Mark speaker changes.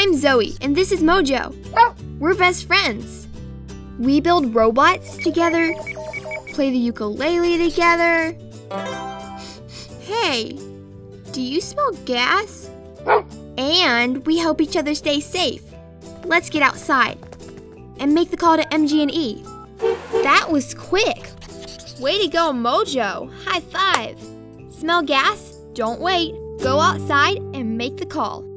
Speaker 1: I'm Zoe, and this is Mojo. We're best friends. We build robots together, play the ukulele together. Hey, do you smell gas? And we help each other stay safe. Let's get outside and make the call to MG&E. That was quick. Way to go, Mojo. High five. Smell gas? Don't wait. Go outside and make the call.